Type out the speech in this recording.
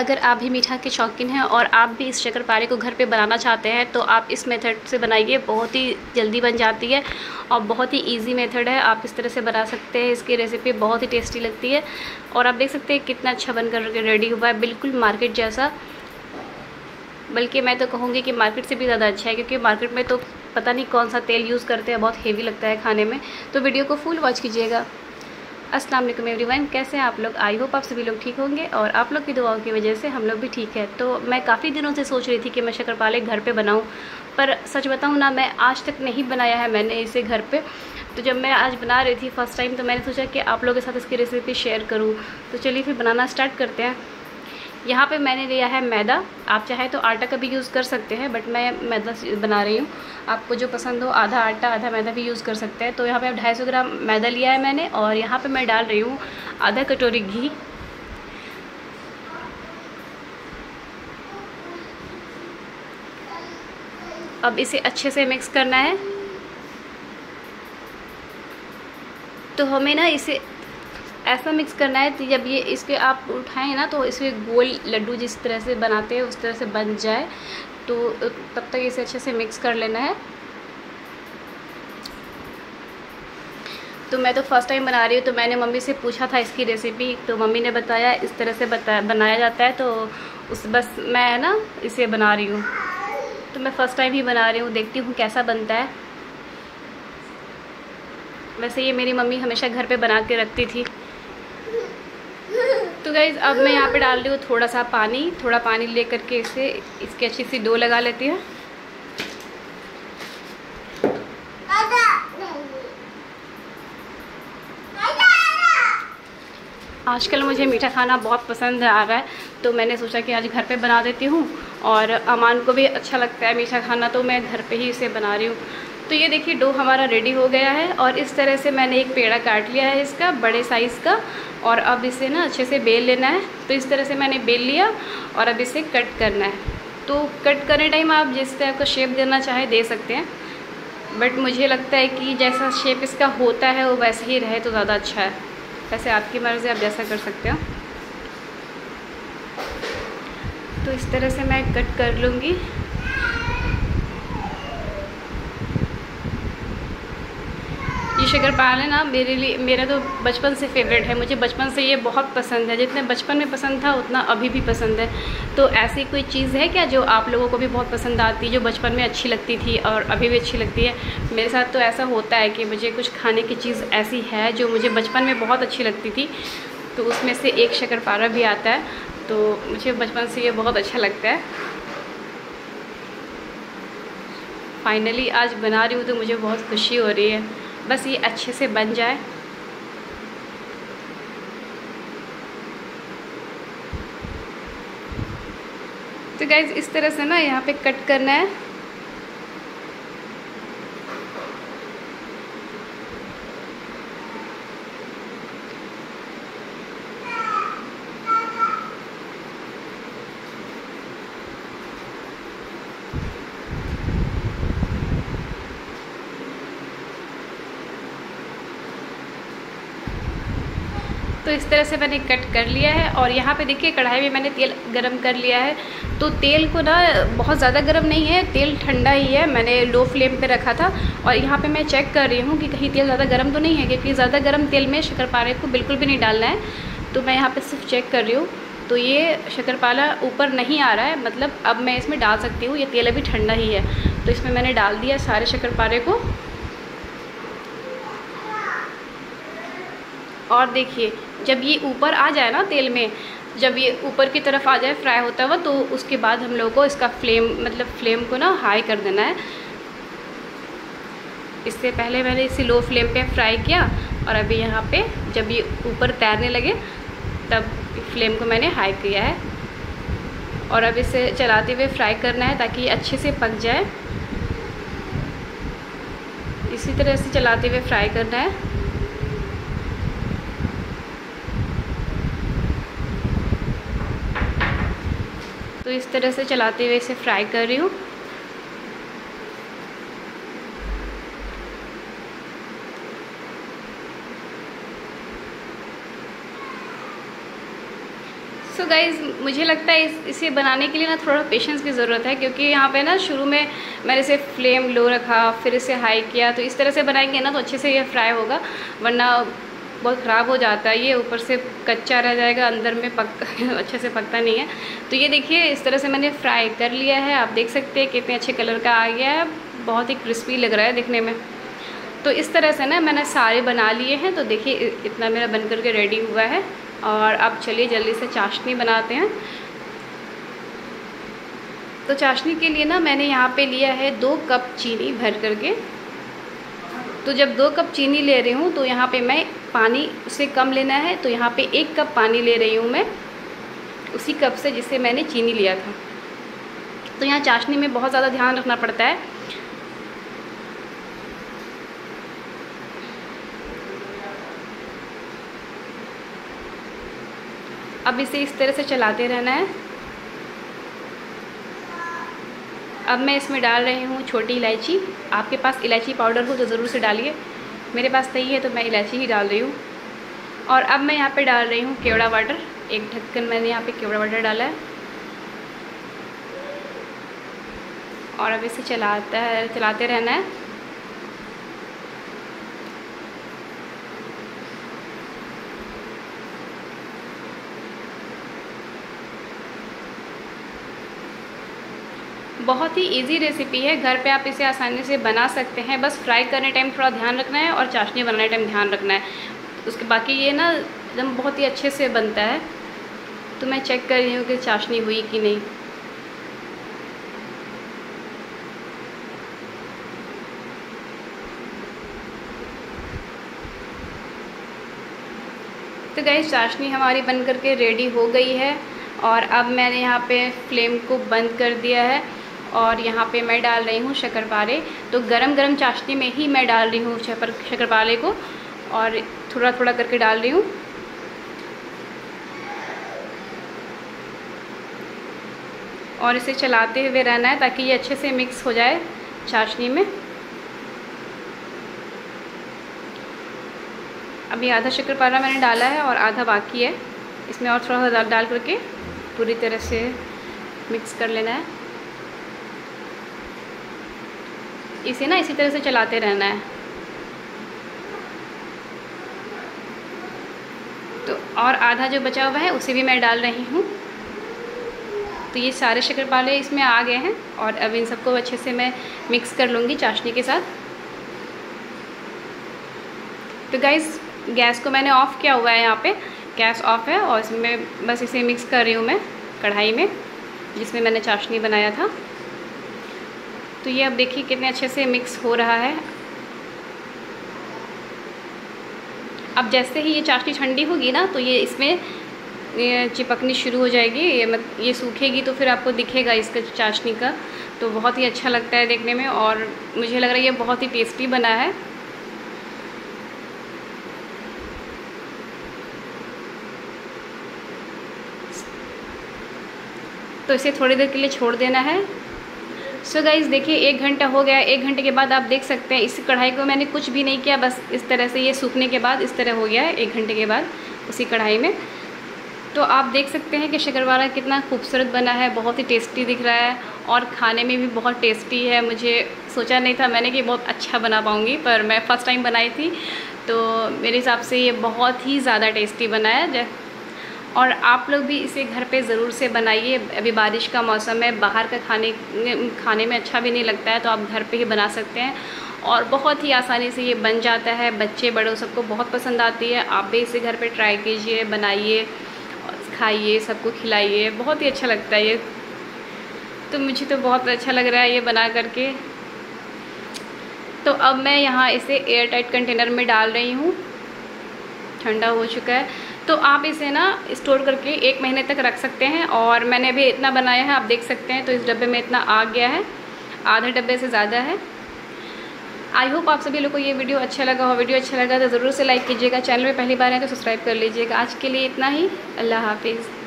अगर आप भी मीठा के शौकीन हैं और आप भी इस शक्करपारे को घर पे बनाना चाहते हैं तो आप इस मेथड से बनाइए। बहुत ही जल्दी बन जाती है और बहुत ही इजी मेथड है। आप इस तरह से बना सकते हैं। इसकी रेसिपी बहुत ही टेस्टी लगती है और आप देख सकते हैं कितना अच्छा बन कर रेडी हुआ है। बिल्कुल मार्केट जैसा। बल्कि मैं तो कहूँगी कि मार्केट से भी ज़्यादा अच्छा है, क्योंकि मार्केट में तो पता नहीं कौन सा तेल यूज़ करते हैं। बहुत हेवी लगता है खाने में। तो वीडियो को फुल वॉच कीजिएगा। अस्सलाम वालेकुम एवरीवन, कैसे हैं आप लोग? आई होप आप सभी लोग ठीक होंगे और आप लोग की दुआओं की वजह से हम लोग भी ठीक है। तो मैं काफ़ी दिनों से सोच रही थी कि मैं शक्करपाले घर पे बनाऊँ, पर सच बताऊँ ना, मैं आज तक नहीं बनाया है मैंने इसे घर पे। तो जब मैं आज बना रही थी फ़र्स्ट टाइम तो मैंने सोचा कि आप लोगों के साथ इसकी रेसिपी शेयर करूँ। तो चलिए फिर बनाना स्टार्ट करते हैं। यहाँ पे मैंने लिया है मैदा। आप चाहे तो आटा का भी यूज़ कर सकते हैं बट मैं मैदा बना रही हूँ। आपको जो पसंद हो, आधा आटा, आधा मैदा भी यूज़ कर सकते हैं। तो यहाँ पे अब ढाई ग्राम मैदा लिया है मैंने, और यहाँ पे मैं डाल रही हूँ आधा कटोरी घी। अब इसे अच्छे से मिक्स करना है। तो हमें ना इसे ऐसा मिक्स करना है जब ये इसके आप उठाएँ ना तो इसके गोल लड्डू जिस तरह से बनाते हैं, उस तरह से बन जाए तो तब तक इसे अच्छे से मिक्स कर लेना है। तो मैं तो फ़र्स्ट टाइम बना रही हूँ तो मैंने मम्मी से पूछा था इसकी रेसिपी तो मम्मी ने बताया, इस तरह से बता, बनाया जाता है तो उस, बस मैं है ना इसे बना रही हूँ। तो मैं फ़र्स्ट टाइम ही बना रही हूँ, देखती हूँ कैसा बनता है। वैसे ये मेरी मम्मी हमेशा घर पे बना के रखती थी। तो गाइज़ अब मैं यहाँ पे डाल रही हूँ थोड़ा सा पानी। थोड़ा पानी ले करके इसे, इसकी अच्छी सी डो लगा लेती हूँ। आजकल मुझे मीठा खाना बहुत पसंद आ रहा है तो मैंने सोचा कि आज घर पे बना देती हूँ। और अमान को भी अच्छा लगता है मीठा खाना तो मैं घर पे ही इसे बना रही हूँ। तो ये देखिए, डो हमारा रेडी हो गया है और इस तरह से मैंने एक पेड़ा काट लिया है इसका, बड़े साइज़ का। और अब इसे ना अच्छे से बेल लेना है। तो इस तरह से मैंने बेल लिया और अब इसे कट करना है। तो कट करने टाइम आप जिस तरह का शेप देना चाहे दे सकते हैं। बट मुझे लगता है कि जैसा शेप इसका होता है, वो वैसे ही रहे तो ज़्यादा अच्छा है। वैसे आपकी मर्ज़ी, आप जैसा कर सकते हो। तो इस तरह से मैं कट कर लूँगी। ये शक्करपारा ना, मेरे लिए, मेरा तो बचपन से फेवरेट है। मुझे बचपन से ये बहुत पसंद है। जितने बचपन में पसंद था, उतना अभी भी पसंद है। तो ऐसी कोई चीज़ है क्या जो आप लोगों को भी बहुत पसंद आती है जो बचपन में अच्छी लगती थी और अभी भी अच्छी लगती है? मेरे साथ तो ऐसा होता है कि मुझे कुछ खाने की चीज़ ऐसी है, जो मुझे बचपन में बहुत अच्छी लगती थी। तो उसमें से एक शक्करपारा भी आता है। तो मुझे बचपन से ये बहुत अच्छा लगता है। फाइनली आज बना रही हूँ तो मुझे बहुत खुशी हो रही है। बस ये अच्छे से बन जाए। तो गाइज़ इस तरह से ना यहाँ पे कट करना है। तो इस तरह से मैंने कट कर लिया है और यहाँ पे देखिए कढ़ाई में मैंने तेल गरम कर लिया है। तो तेल को ना बहुत ज़्यादा गरम नहीं है, तेल ठंडा ही है। मैंने लो फ्लेम पे रखा था और यहाँ पे मैं चेक कर रही हूँ कि कहीं तेल ज़्यादा गर्म तो नहीं है, क्योंकि ज़्यादा गर्म तेल में शक्करपारे को बिल्कुल भी नहीं डालना है। तो मैं यहाँ पर सिर्फ़ चेक कर रही हूँ। तो ये शक्करपाला ऊपर नहीं आ रहा है मतलब अब मैं इसमें डाल सकती हूँ, ये तेल अभी ठंडा ही है। तो इसमें मैंने डाल दिया सारे शक्करपारे को। और देखिए जब ये ऊपर आ जाए ना तेल में, जब ये ऊपर की तरफ़ आ जाए फ्राई होता हुआ तो उसके बाद हम लोगों को इसका फ्लेम मतलब फ्लेम को ना हाई कर देना है। इससे पहले मैंने इसे लो फ्लेम पे फ्राई किया और अभी यहाँ पे जब ये ऊपर तैरने लगे, तब फ्लेम को मैंने हाई किया है। और अब इसे चलाते हुए फ्राई करना है ताकि अच्छे से पक जाए। इसी तरह से चलाते हुए फ्राई करना है। तो इस तरह से चलाते हुए इसे फ्राई कर रही हूँ। सो so गाइज़ मुझे लगता है इस, इसे बनाने के लिए ना थोड़ा पेशेंस की ज़रूरत है, क्योंकि यहाँ पे ना शुरू में मैंने इसे फ्लेम लो रखा, फिर इसे हाई किया तो इस तरह से बनाएँगे ना तो अच्छे से ये फ्राई होगा, वरना बहुत ख़राब हो जाता है, ये ऊपर से कच्चा रह जाएगा, अंदर में पक अच्छे से पकता नहीं है। तो ये देखिए, इस तरह से मैंने फ्राई कर लिया है, आप देख सकते हैं कितने अच्छे कलर का आ गया है, बहुत ही क्रिस्पी लग रहा है देखने में। तो इस तरह से ना मैंने सारे बना लिए हैं तो देखिए इतना मेरा बन करके रेडी हुआ है। और अब चलिए जल्दी से चाशनी बनाते हैं। तो चाशनी के लिए ना मैंने यहाँ पे लिया है दो कप चीनी भर करके। तो जब दो कप चीनी ले रही हूँ तो यहाँ पे मैं पानी उससे कम लेना है तो यहाँ पे एक कप पानी ले रही हूँ मैं, उसी कप से जिससे मैंने चीनी लिया था। तो यहाँ चाशनी में बहुत ज़्यादा ध्यान रखना पड़ता है। अब इसे इस तरह से चलाते रहना है। अब मैं इसमें डाल रही हूँ छोटी इलायची। आपके पास इलायची पाउडर हो तो ज़रूर से डालिए। मेरे पास सही है तो मैं इलायची ही डाल रही हूँ। और अब मैं यहाँ पे डाल रही हूँ केवड़ा वाटर। एक ढक्कन मैंने यहाँ पे केवड़ा वाटर डाला है। और अब इसे चलाता है, चलाते रहना है। बहुत ही इजी रेसिपी है। घर पे आप इसे आसानी से बना सकते हैं। बस फ्राई करने टाइम थोड़ा ध्यान रखना है और चाशनी बनाने टाइम ध्यान रखना है। उसके बाकी ये ना एकदम बहुत ही अच्छे से बनता है। तो मैं चेक कर रही हूँ कि चाशनी हुई कि नहीं। तो गई चाशनी हमारी बन करके रेडी हो गई है। और अब मैंने यहाँ पे फ्लेम को बंद कर दिया है। और यहाँ पे मैं डाल रही हूँ शक्करपारे। तो गरम गरम चाशनी में ही मैं डाल रही हूँ शक्कर, शक्करपारे को और थोड़ा थोड़ा करके डाल रही हूँ। और इसे चलाते हुए रहना है ताकि ये अच्छे से मिक्स हो जाए चाशनी में। अभी आधा शक्करपारा मैंने डाला है और आधा बाकी है। इसमें और थोड़ा सा डाल करके पूरी तरह से मिक्स कर लेना है। इसे ना इसी तरह से चलाते रहना है। तो और आधा जो बचा हुआ है, उसे भी मैं डाल रही हूँ। तो ये सारे शक्करपारे इसमें आ गए हैं और अब इन सबको अच्छे से मैं मिक्स कर लूँगी चाशनी के साथ। तो गाइज़ गैस को मैंने ऑफ़ किया हुआ है यहाँ पे। गैस ऑफ़ है और इसमें बस इसे मिक्स कर रही हूँ मैं कढ़ाई में, जिसमें मैंने चाशनी बनाया था। तो ये अब देखिए कितने अच्छे से मिक्स हो रहा है। अब जैसे ही ये चाशनी ठंडी होगी ना तो ये इसमें चिपकनी शुरू हो जाएगी। ये मत, ये सूखेगी तो फिर आपको दिखेगा इसका चाशनी का। तो बहुत ही अच्छा लगता है देखने में और मुझे लग रहा है ये बहुत ही टेस्टी बना है। तो इसे थोड़ी देर के लिए छोड़ देना है। सो गाइज़ देखिए, एक घंटा हो गया, एक घंटे के बाद आप देख सकते हैं, इस कढ़ाई को मैंने कुछ भी नहीं किया, बस इस तरह से ये सूखने के बाद इस तरह हो गया है, एक घंटे के बाद उसी कढ़ाई में। तो आप देख सकते हैं कि शक्करवाला कितना खूबसूरत बना है, बहुत ही टेस्टी दिख रहा है और खाने में भी बहुत टेस्टी है। मुझे सोचा नहीं था मैंने कि बहुत अच्छा बना पाऊँगी, पर मैं फ़र्स्ट टाइम बनाई थी तो मेरे हिसाब से ये बहुत ही ज़्यादा टेस्टी बना है। और आप लोग भी इसे घर पे ज़रूर से बनाइए। अभी बारिश का मौसम है, बाहर का खाने खाने में अच्छा भी नहीं लगता है तो आप घर पे ही बना सकते हैं। और बहुत ही आसानी से ये बन जाता है, बच्चे बड़ों सबको बहुत पसंद आती है। आप भी इसे घर पे ट्राई कीजिए, बनाइए, खाइए, सबको खिलाइए। बहुत ही अच्छा लगता है ये। तो मुझे तो बहुत अच्छा लग रहा है ये बना करके। तो अब मैं यहाँ इसे एयर टाइट कंटेनर में डाल रही हूँ। ठंडा हो चुका है। तो आप इसे ना स्टोर करके एक महीने तक रख सकते हैं और मैंने अभी इतना बनाया है, आप देख सकते हैं तो इस डब्बे में इतना आ गया है, आधे डब्बे से ज़्यादा है। आई होप आप सभी लोग को ये वीडियो अच्छा लगा हो। वीडियो अच्छा लगा तो ज़रूर से लाइक कीजिएगा। चैनल में पहली बार है तो सब्सक्राइब कर लीजिएगा। आज के लिए इतना ही। अल्लाह हाफिज़।